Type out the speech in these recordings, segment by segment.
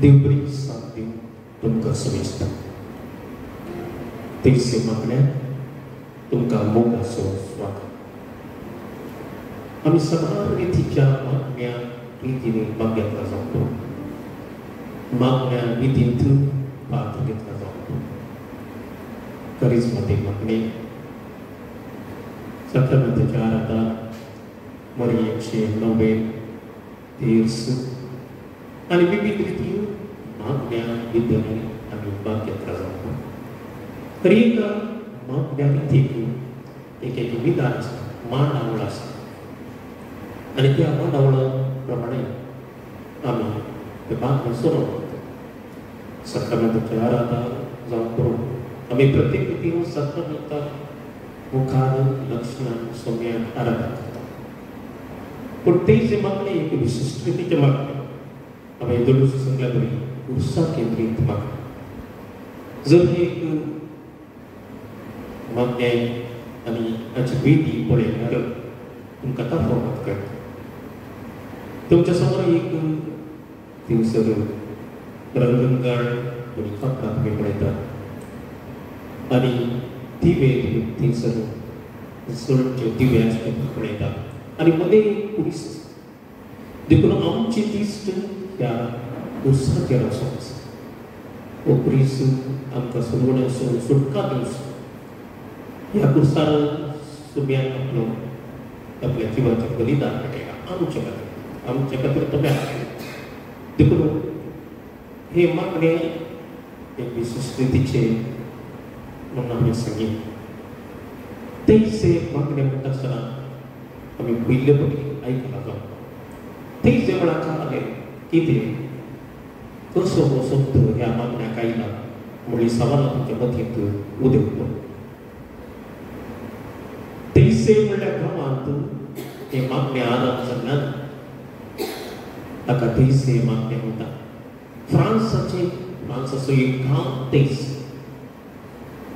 देव बरी साथ देव तुमकां समेजता तेचे मागण्या तुमकां मोग आसो स्वागत आमी सगळ्या रितीच्या मागण्या रितीने मागण्यातला जातो मागण्या रितींत पात्र घेतला जातो करिश्माते मागणे सक्रमतेच्या आराधा मरियेचे नवे तीर्स आणि विविध रितीक एक एक विधान आसता मान आवड आसता आणि त्या मान आवडा प्रमाणे आम्ही ते मागणं सुरू करतो सक्रमतेच्या आराधा जाऊन करून आम्ही प्रत्येक रितीन सक्रमता मुखार लक्षणां सौम्यान आराधना करता पूण ते जे मागणे एक विशिष्ट रितीचे मागणे अब इंद्रलोक संज्ञा बनी गुस्सा केंद्रित मग जर हे मान्य आणि अजबेती पळयणार कथा फॉर्मात करता तुमच्यासमोर एक दिवसर रंगंगाळ परिकल्पना तुम्ही पळयतात आणि दिवे थिंगसर चडचे दिवे आसतात पळयतात आणि मध्ये पुलीस देखून आमची दिश्ट Oh, ya usa que razões. O preço anta sumuna sun sulkatus ya kusar sumian apno tapi jiwa cekelita anu cekat anu cekat tertebak dikuno he makne yang bisa sedikit ce menamnya sengi teise makne mentasana kami kuile bagi aikalaga teise melaka alem कितें? कसो हो शब्द ह्या मागण्याक आयला म्हणली सवाल तुमच्या मतींत उदेवलो तेसे म्हणल्या गांवांत हे मागणे आदार जाल्यान ताका तेसे मागणे म्हणटा फ्रांसाचे फ्रांसाचो एक गाँव तेस.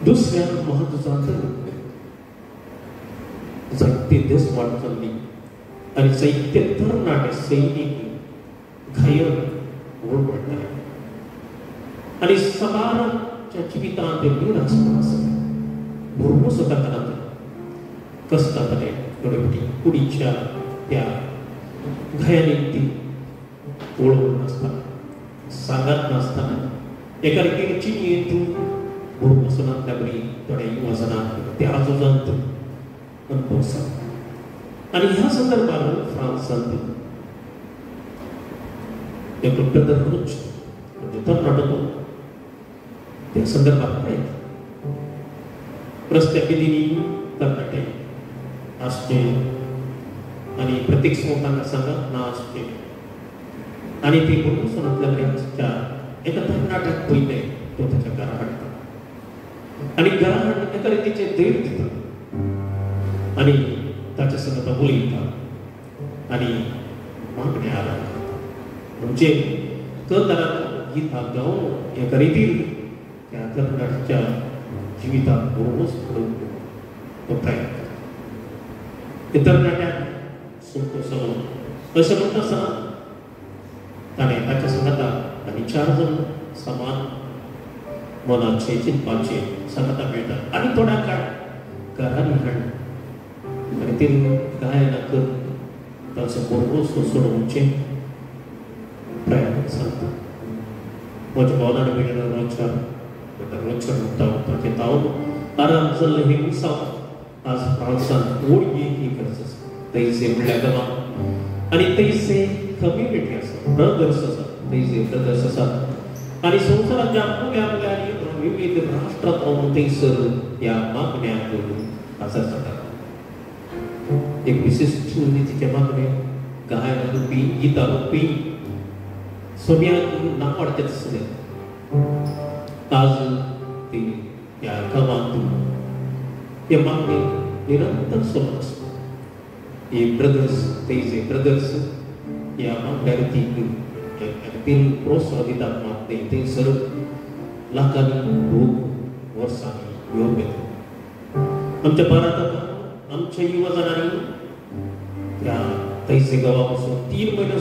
दुसऱ्या महायुद्धांत जायते देश वाट चालली आणि जायते तरणाटे सैनिक घायक ओढ वाढणार आणि सकाराच्या जिवितांत लीन आसपास भरपूर सकारात कसतातले गडबडी कुडीच्या त्या घयाने ती ओळखून नसताना सांगत नसताना एका रितीन चिनयेन तूं। भोग वसनात लागली थोड्याही वजनात त्या आजोजांत अनुभव सांग आणि ह्या संदर्भात फ्रान्सांत त्या गुप्तधरकडून तर नटतो त्या संदर्भात आहेत तर तरणाटे असते आणि प्रत्येक स्रोतांना सांगा ना असते आणि ते पूर्ण त्या एका तरणाट्यात पहिले तो त्याच्या घरा आणि घरा हाडण्याकडे तिचे धैर्य देतात आणि त्याच्या संगता बोलतात आणि मागण्या आला. 그런다는 이 담당은 예가리디 약간 날짜 지위다 모르고서 그런 못하요 이따르나냐 숨고서 어서 못해서 ताने ताच्या संगता आणि चार जण समान मनाचे चिंतपाचे संगता मिळतात. आणि थोडा काळ घरान आणि ते गायन करून ताचो बरोबर सोडवचे भावनाने मेळिल्लो रोज़गार रोज़गार म्हणटा ताचे तावन आराम जाल्लें हे उसाव आज फ्रांसान ओळी ही गरज आसा थंयचे म्हणल्या गांवांत आनी थंयचे कम्युनिटी आसा ब्रदर्स आसा थंयचे ब्रदर्स आसात आणि संवसाराच्या आपल्या आपल्या विविध राष्ट्रांत रावन थंयसर ह्या मागण्याक आजार जातात एक विशिष्ट नीतीचे मागणे गायन रूपी गीता रूपी सोम्याक नावाडचे दिसले आज ते या गावांत हे मागणे निरंतर सुरू असतो हे ब्रदर्स तेजे ब्रदर्स या मागण्या रितीक तीन प्रोत्साह दितात मागणे ते सर लाखांनी लोक वर्सांनी येऊन येतो आमच्या भारतांत आमच्या युवजनांनी त्या थंयचे गांवापासून तीन म्हयने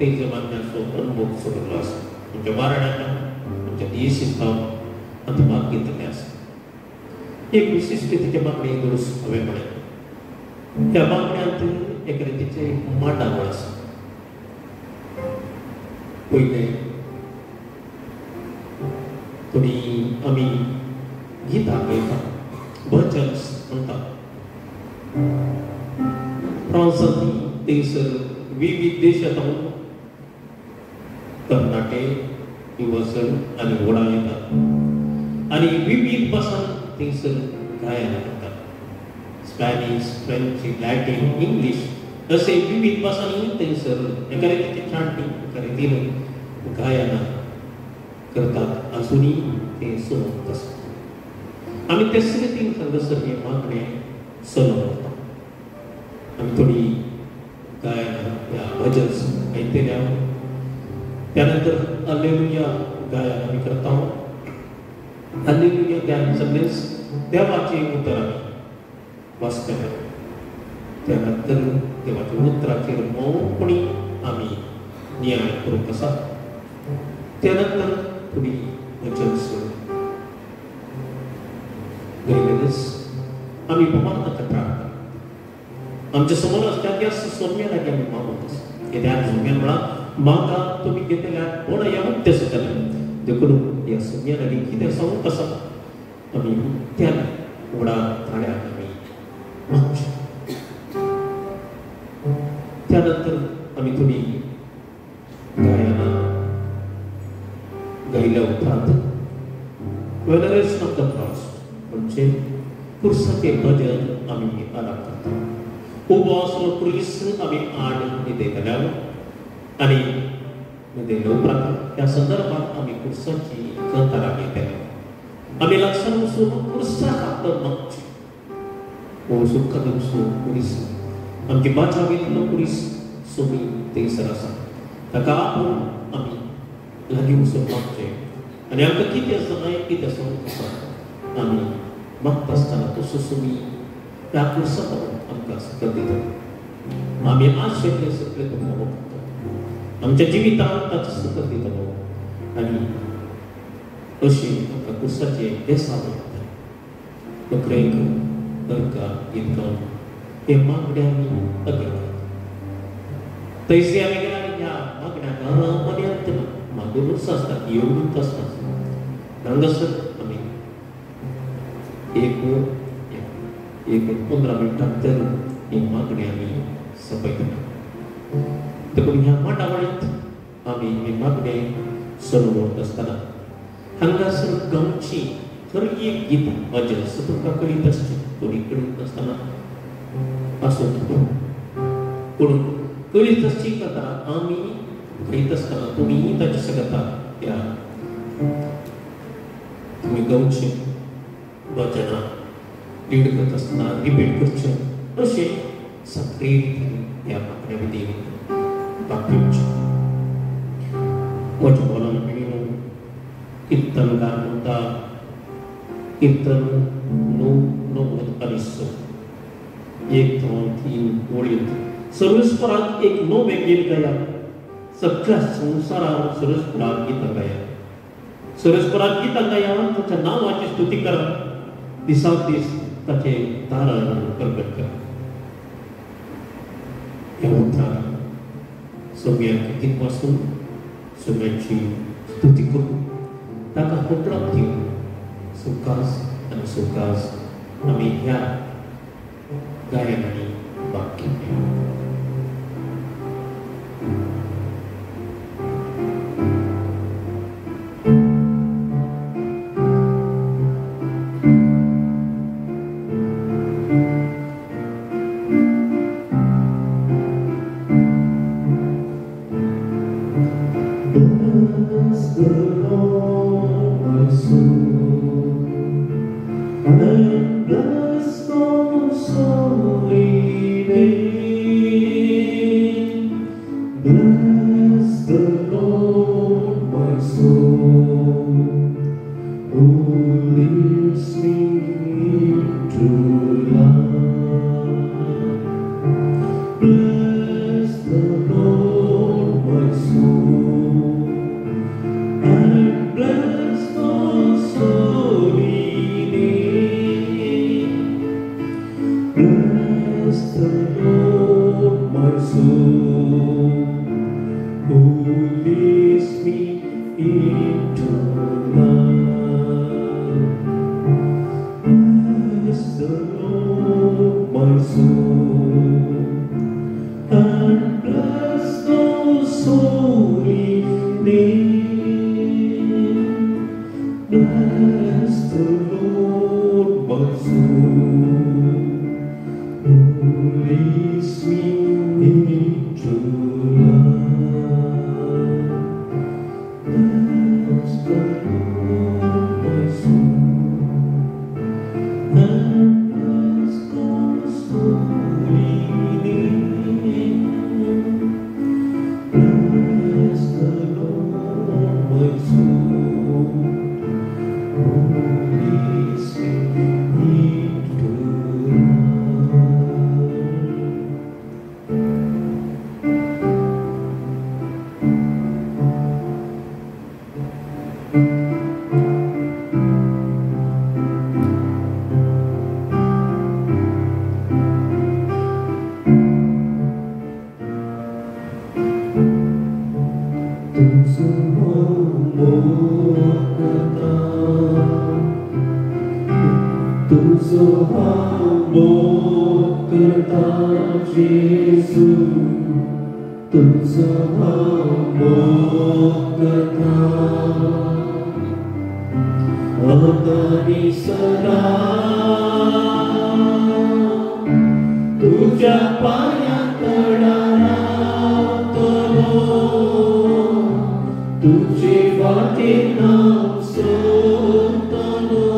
मागण्याचो अनुभव सोडलो आसा आमच्या वारण्याच्या आमच्या देशिस्ताव आमची मागणी तले आसा एक विशिश्ट तिचे मागणी दुरुस्त हवे म्हणे त्या मागण्यांत एक रितीचे मांडावळ आसा पयले थोडी आमी गितां गायता भजन्स म्हणटा फ्रांसांतली थंयसर विविध देशांतून तरणाटे वसन आणि घोडा येतात. आणि विविध पसंत थिंगसर गायला करतात. स्पॅनिश फ्रेंच लॅटिन इंग्लिश तसे विविध पसंत थिंगसर एकाने तिथे छानटी एकाने दिलं गायना करतात. अजूनही ते सुमत असतात आम्ही ते सगळीतील संगसर हे मागणे सलम आम्ही थोडी गायना या भजन ऐकते द्यावं त्यानंतर अल्लेलुया गायन आम्ही करता अल्लेलुया गायन सगळेच देवाचे उतर आम्ही वाचतले त्यानंतर देवाच्या उतराचेर मौपणी आम्ही न्याय करूंक आसा त्यानंतर थोडी वचन्स गैरच आम्ही भगवानाचा प्रार्थना आमच्या समोर असतात त्या सौम्य लागे आम्ही मागत असतो त्या सौम्य म्हणा म्हाका तुम्ही घेतलेल्या कोण या मुक्त्य सुटले देखून या सौम्य लागी कितें सांगू कसा आम्ही त्या उडा थाळ्या आम्ही मागू त्यानंतर आम्ही थोडी गायना गायल्या उपरांत वेनरेशन ऑफ द क्रॉस म्हणजे कुर्साचे भजन आम्ही आलाप करतो उपवास कुर्स आम्ही आड न्हिदयतल्यावर आणि न्हिदयल्या उपरांत त्या संदर्भात आम्ही कुर्साची कंतारा घेतल्या आम्ही लक्षात वचून कुर्सा खातर मागचे ओ हो, सुख दिवसो कुरीस आमची बाचा वेतलो कुरीस सोमी थंयसर आसा ताका आपण आमी लागीं वचून मागचे आनी आमकां कितें जाय कितें आसा आमी मागता आसतना तसो सोमी त्या कुर्सा आमकां सकल दिता आमी आज शेतले सकले तो फोलो करता आमच्या जिवितांत ताचो सकल दितलो आनी अशी आमकां कुर्साचे देसा मेळटा नोकरेक नरका इतकां हे मागण्या आमी अगेला थंयसर आमी गेला आनी ह्या मागण्याक मर्याद मागूनच आसता येवनूच आसता हांगासर आमी एक एक पंदरा मिनटां तर ही मागणी आमी सपयता देखून ह्या मांडावळींत आमी ही मागणी सुरू करत आसतना हांगासर गांवची खर एक गीत भजन तुमकां कळीत आसचें कोणी कळीत नासतना आसूं पूण कळीत आसची कथा आमी कळीत आसतना तुमी ताची सगता ह्या तुमी गावचे भजनां रीड करता आसतना रिपीट करचें अशें बोलान मेळून कीर्तनकार म्हणटा कीर्तन णव णव्वद आनी स एक दोन तीन वळींत सर्वेस्पराक एक णव बेगीन गाया। सगळ्या संवसारांत सर्वेस्पराक गीतां गाया सर्वेस्पराक गीतां गाया ताच्या नांवाची स्तुती करा। दिसाक दीस ताचे दारां प्रकट करा। ह्या उतरान sobia kitipasu sumechi tutiku tata hutrati sukas dan suka namihya gaya mani bangkit từng giờ một kata Apa di sana Tujak banyak terdarah tolong Tuji fatinam sultano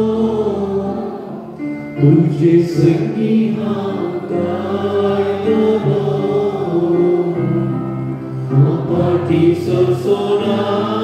Tuji sekihan love.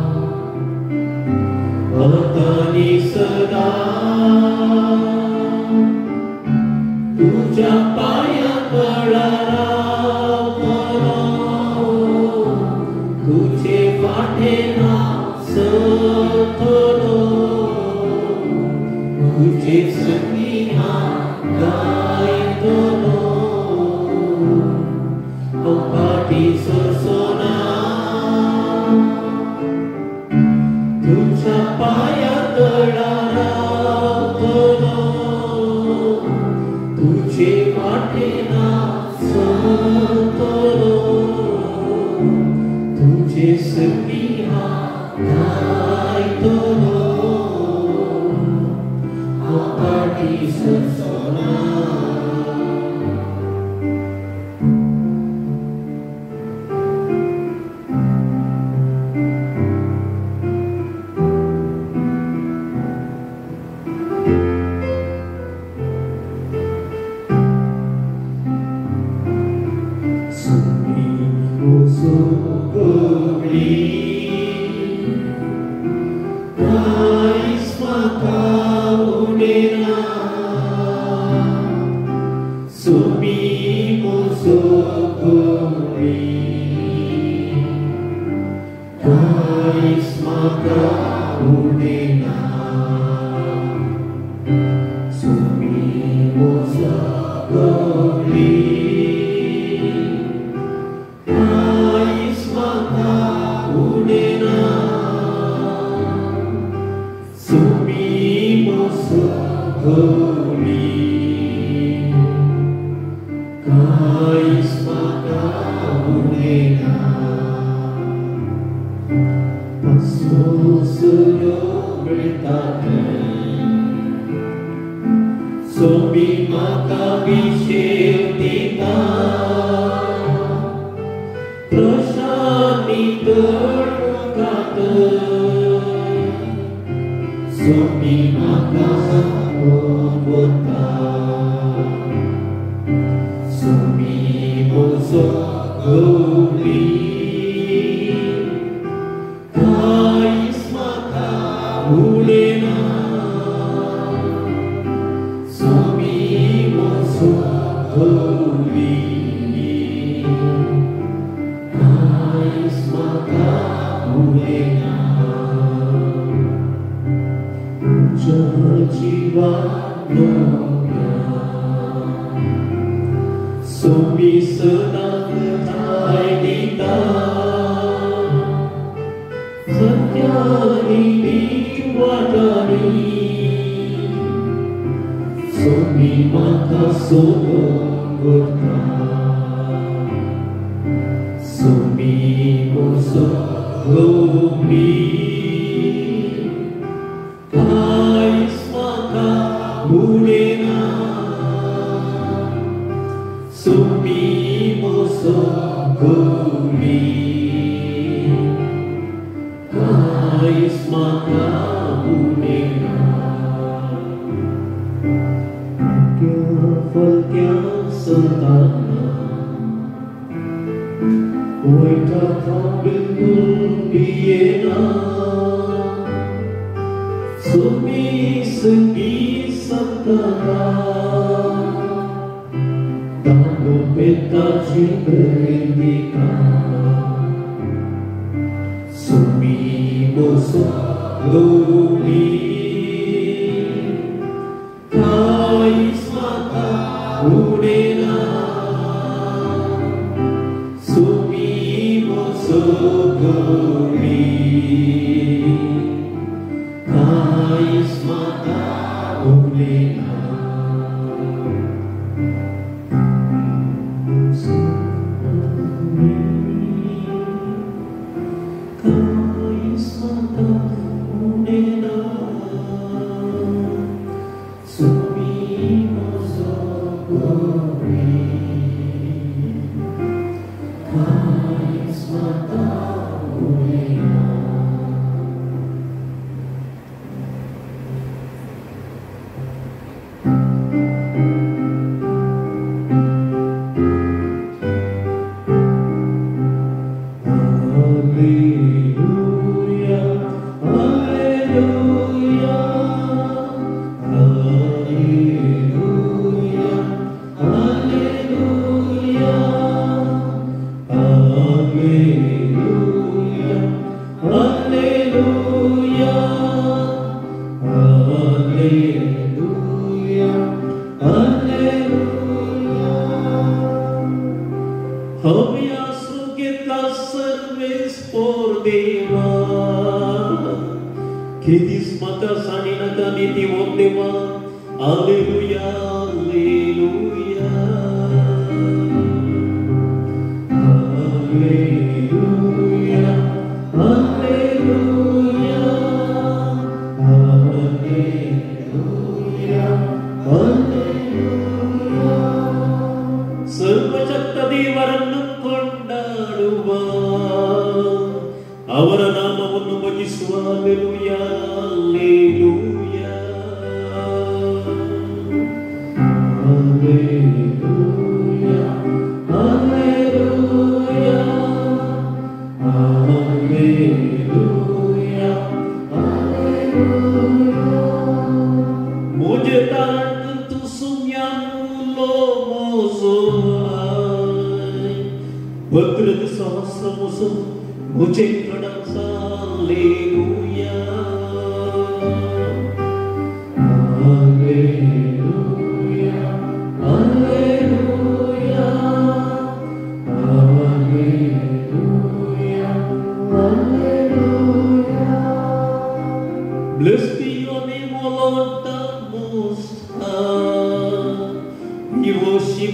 а, не вовсе.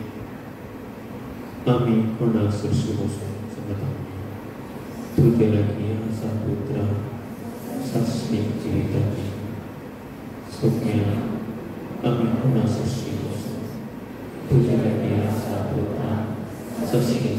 Kami menolak bersyukur sama Tuhan. Tugelaknya Saputra Sasmi Ciritani Suknya kami menolak bersyukur Tugelaknya Saputra Sasmi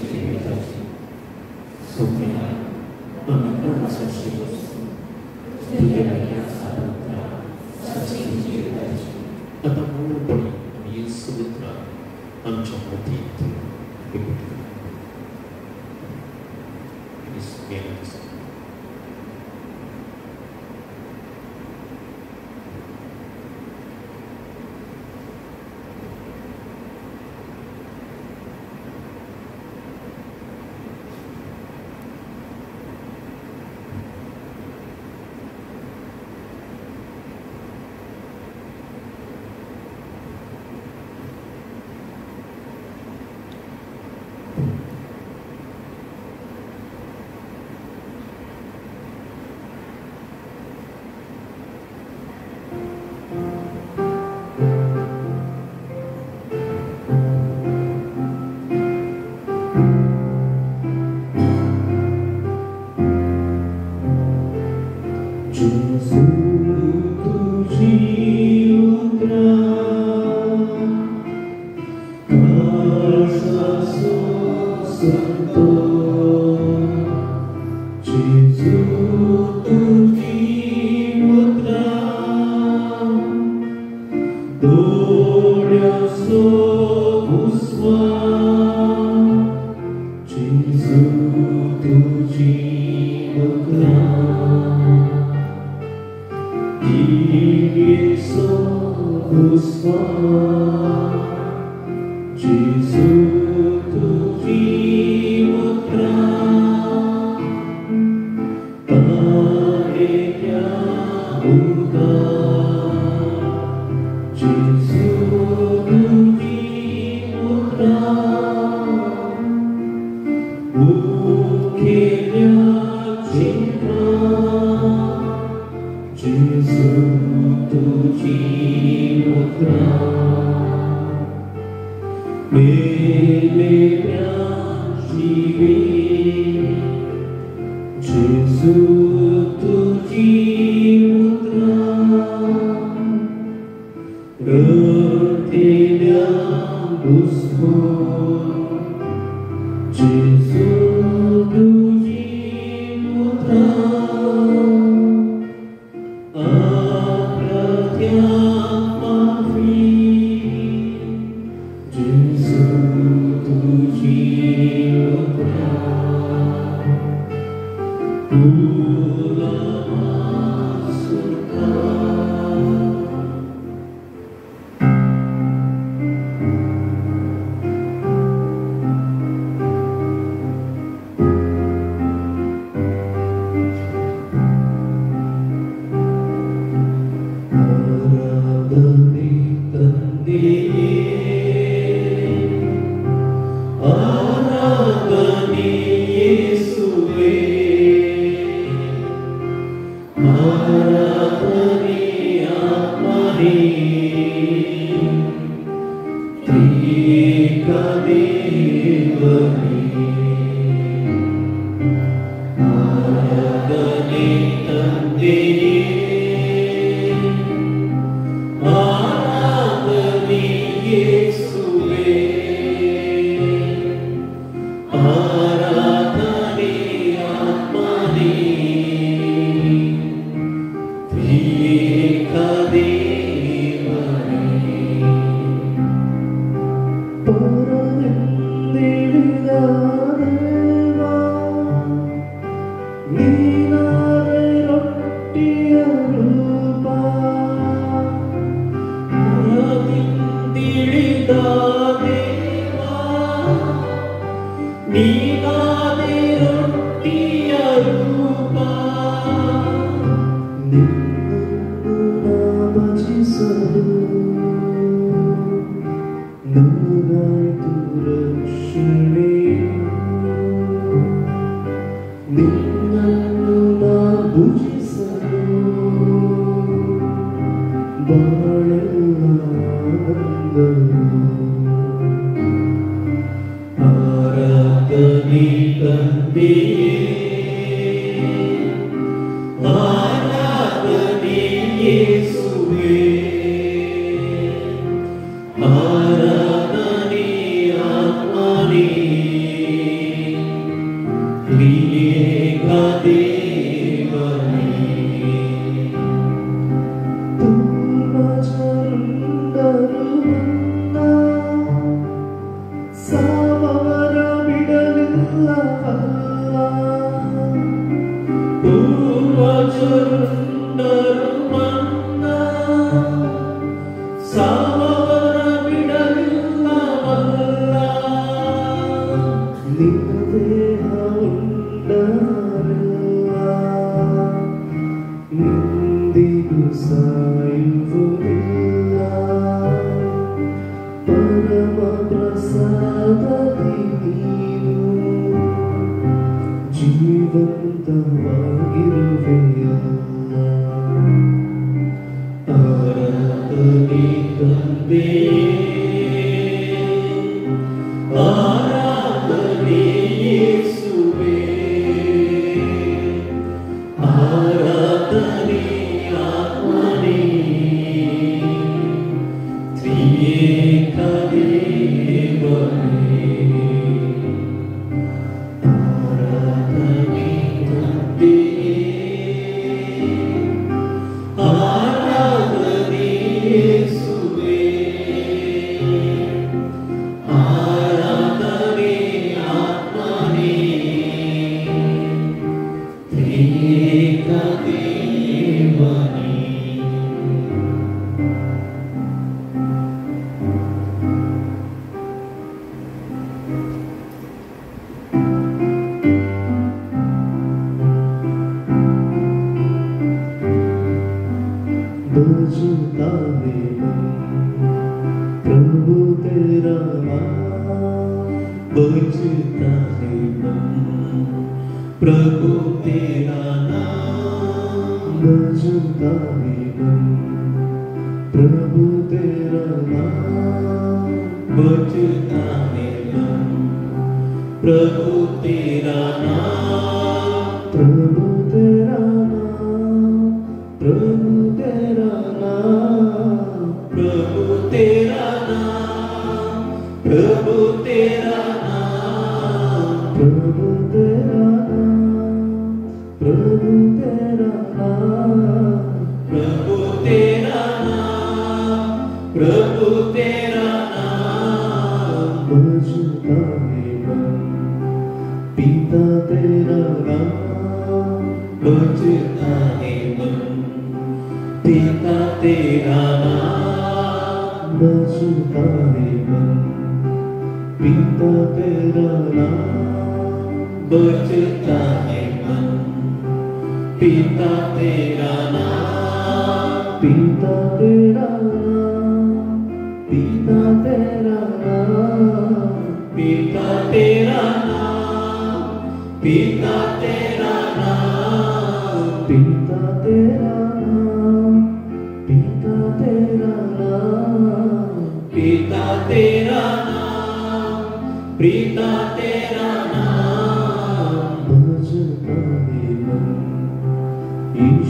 the sun.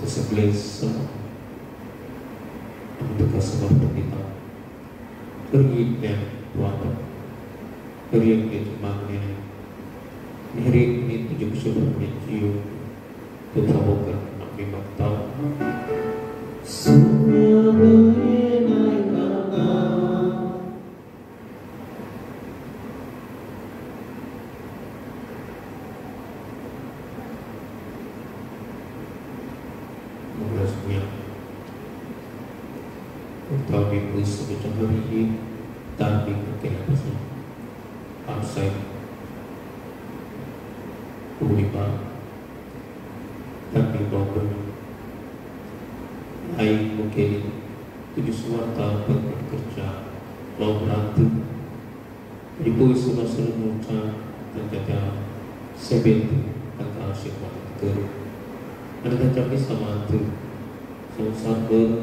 disembelih semua. Berduka semua kita. Kerjanya Tuhan. Kerjanya hikmahnya Mihri ini tujuh sudah mencium Putra bukan Nabi Maktau sebintu atau asyik turun mereka cokis sama tu samsar turun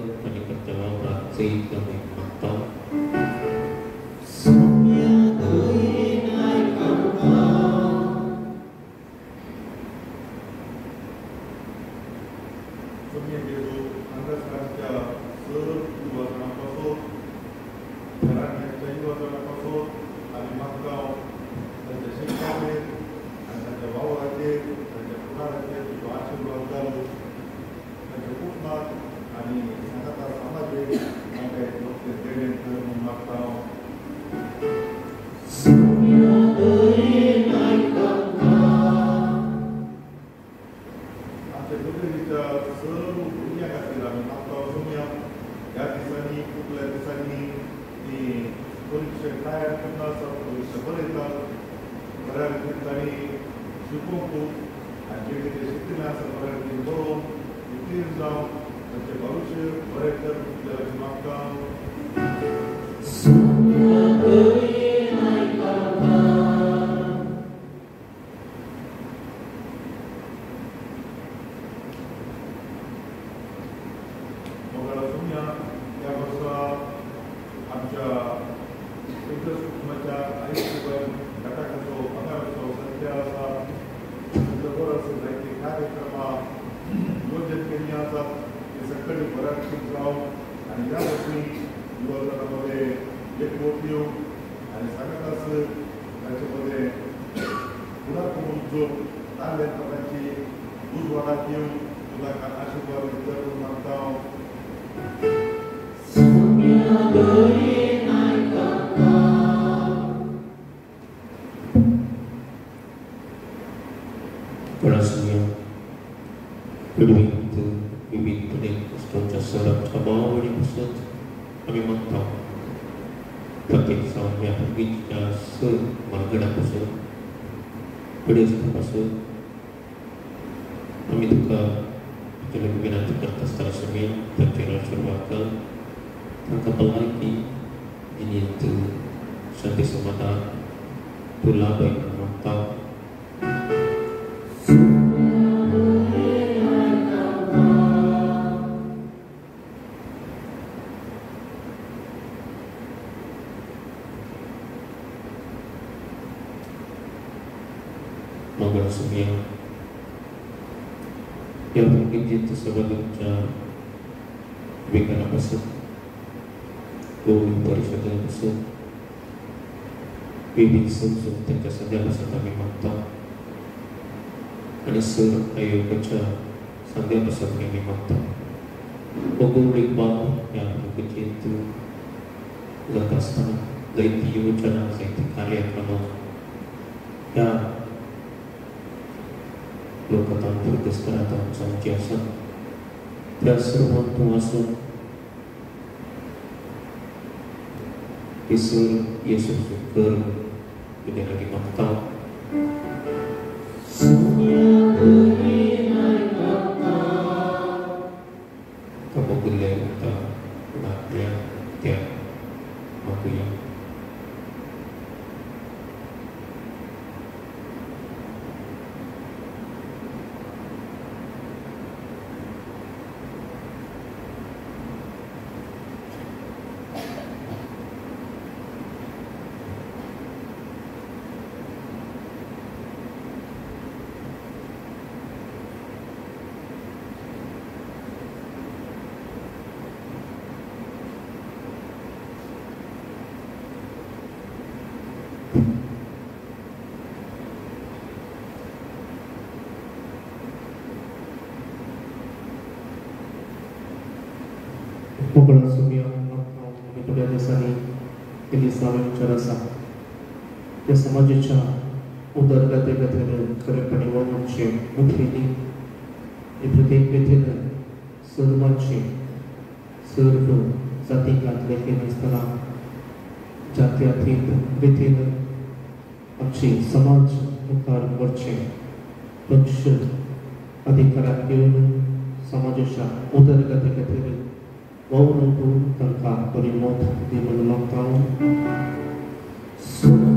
amca itu macam air juga kata kata apa itu sentiasa untuk orang sebagai kari kerma Yojet Kenyata sekali berat kita dan yang resmi dua orang boleh dekmotiu dan sangat kasih dan boleh pulang berdasarkan pastor. Kami duka Bila binatang kertas tersemin Terkira curwaka Tangkap lagi Ini itu Sampai semata Tulabai sebelumnya bikin apa sih? Kuling parisyata yang besar Bibin saja teka sadala sata mimanta Anasur ayo kaca Sandala sata mimanta Pagulik ba yang bukit itu. Lakas tanah Laiti yudana Laiti karya kama Ya. Lokatan terkes keratan sang kiasan da surmontmoasă Isul Yesus Sukar dengan lagi Maktab या समाजाच्या उदरगते खरेपणी वळणूकचे मुखेली प्रत्येक व्यक्तीने सर्वांची सर्व जातींतले केली जात्यातीत रितीने आमची समाज मुखार वरचे पक्ष अधिकारात घेऊन समाजाच्या उदरगते di menolong kau Sumya berinai kau Mungkin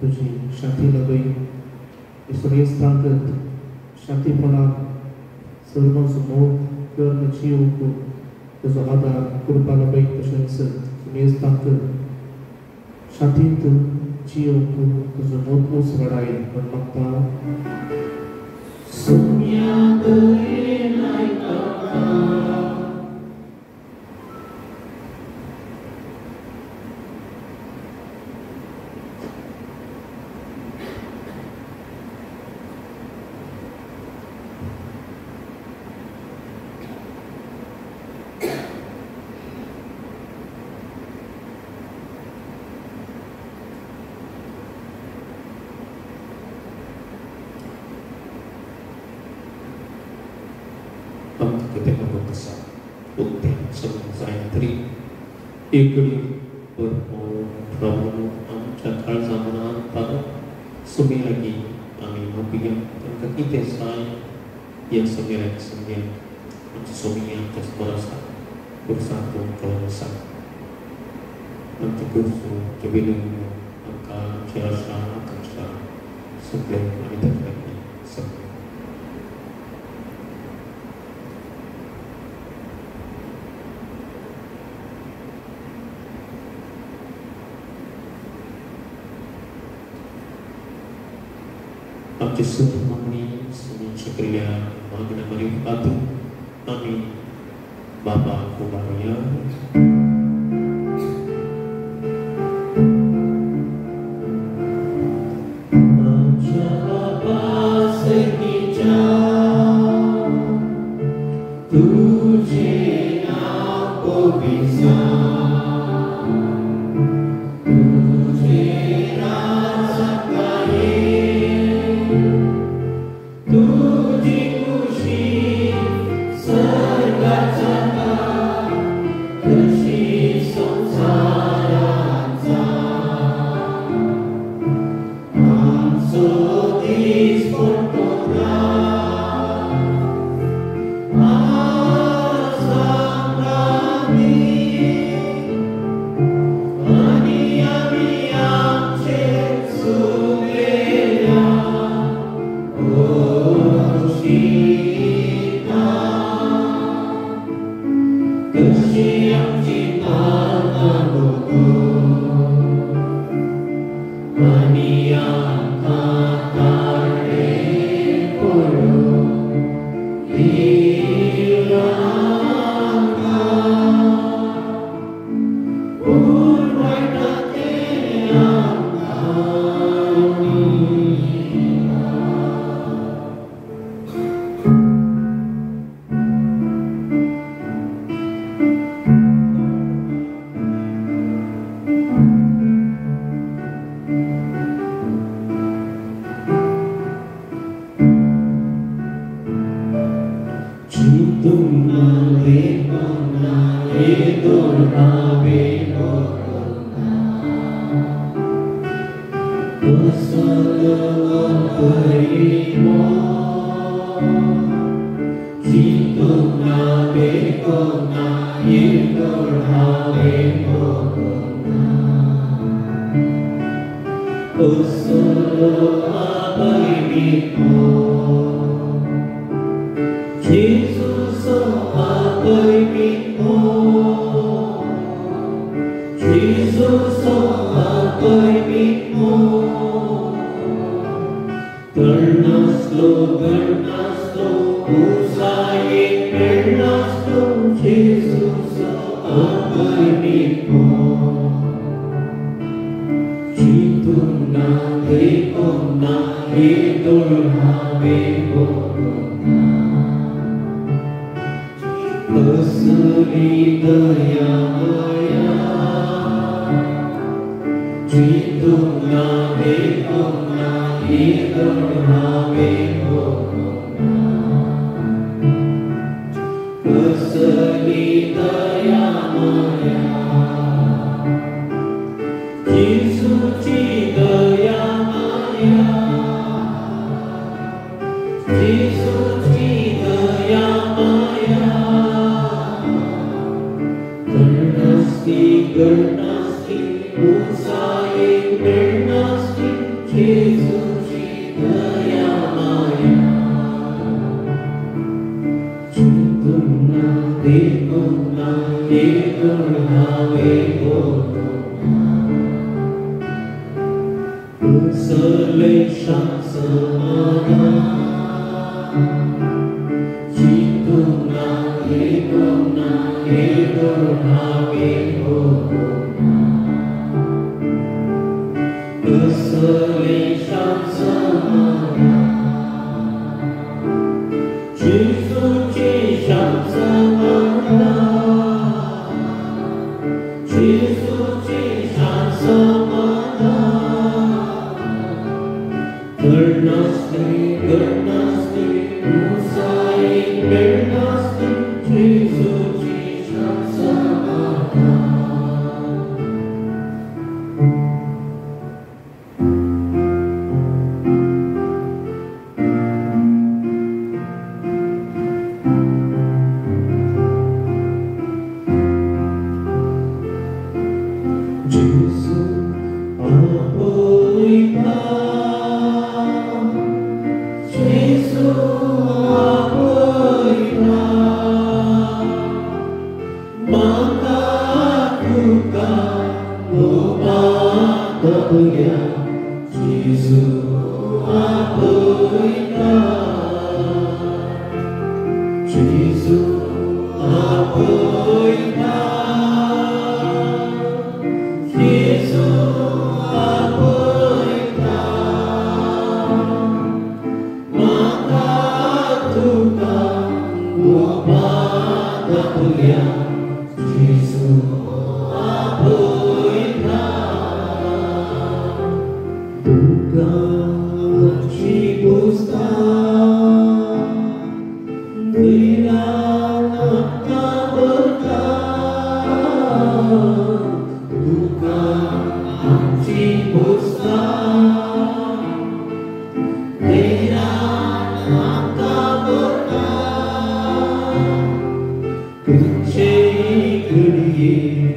Później Szantynowej, este o miejsce încât Șantii până să urmăm să mă găr năciu cu zohada grupa la băi pășență, cum este încât Șantii tu ciu cu zomot usrarai în nocta. Sumia dăie ikut bermohon pramono amcakal samana pada semilagi kami mabiyang terkakite saya yang semilagi semilagi untuk suami yang tersorasa bersatu kalau besar untuk kursu kebinungan Yes. Mami. you now we You.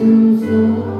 still so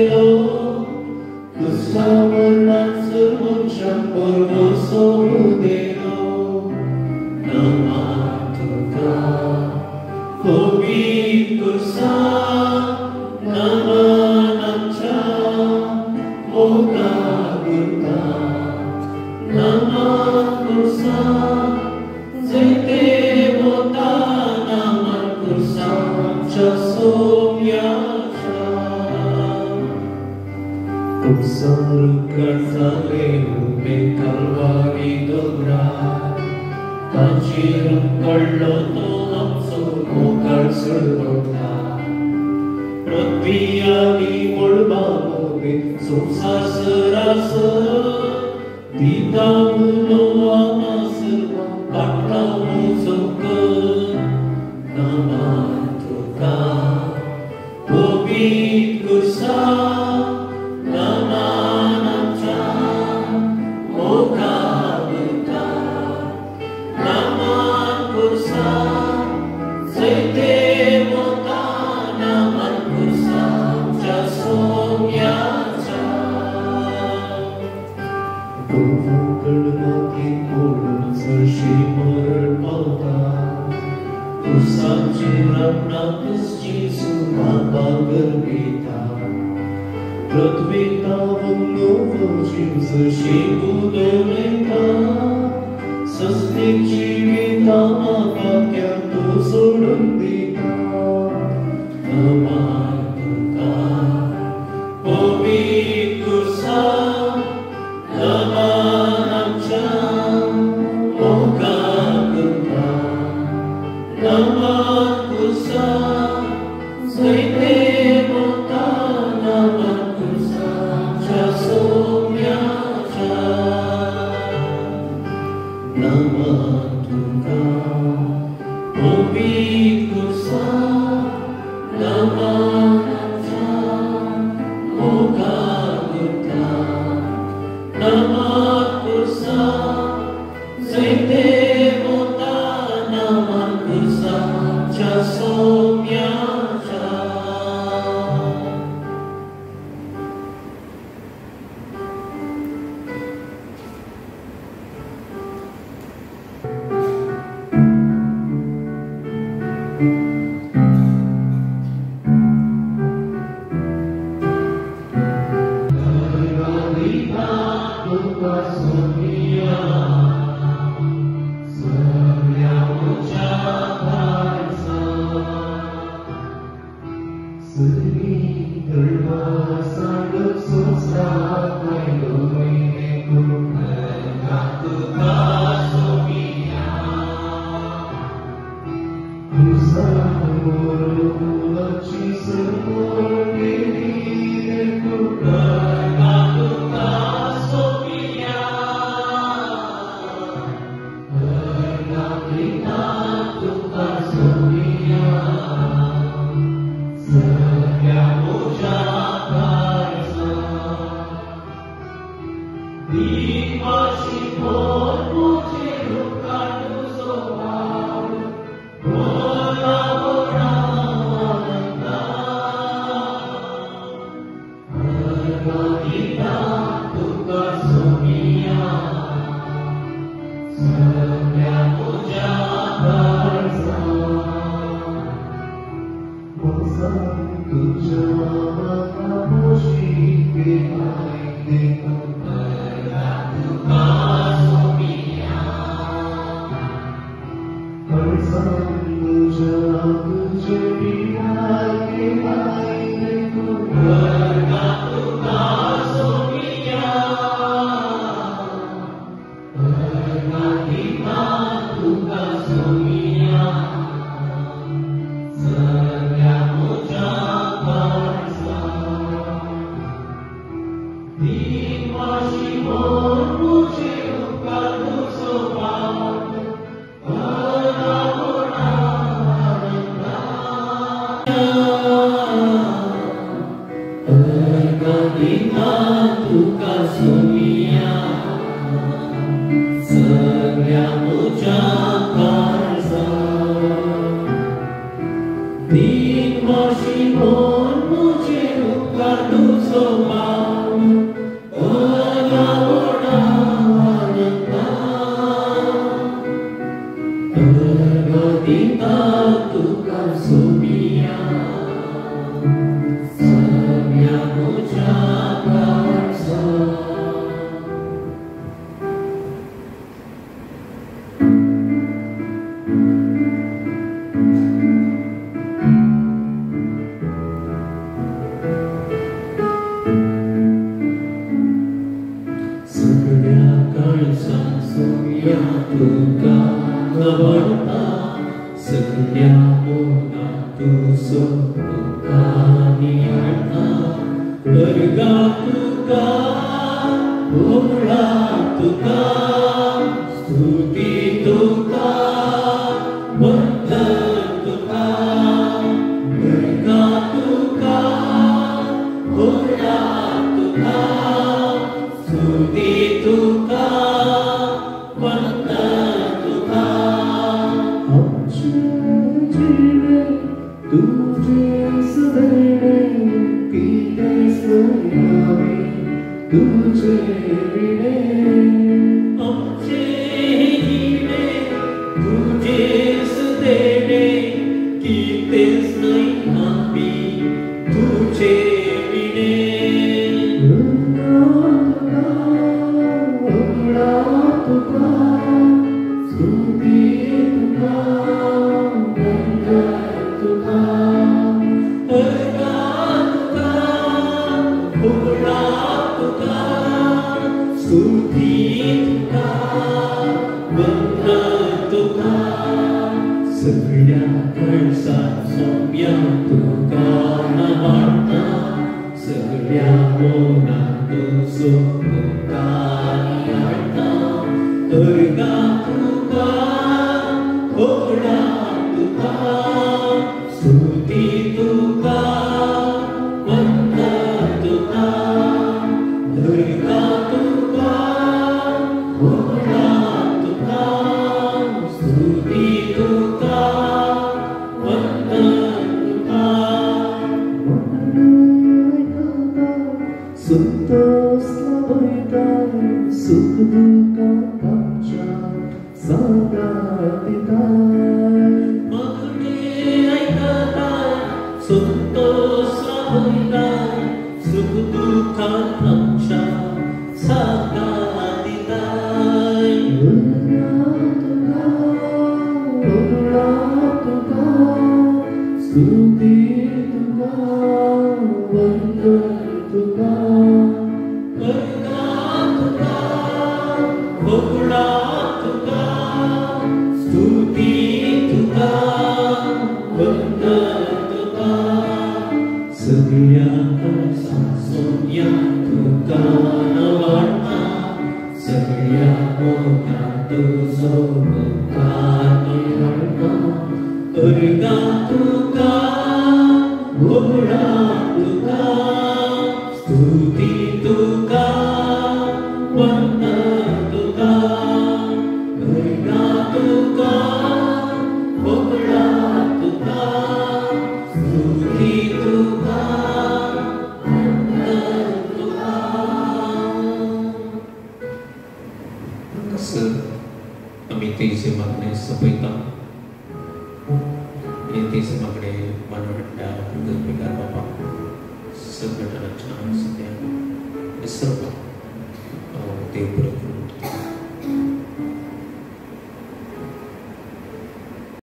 Ooh.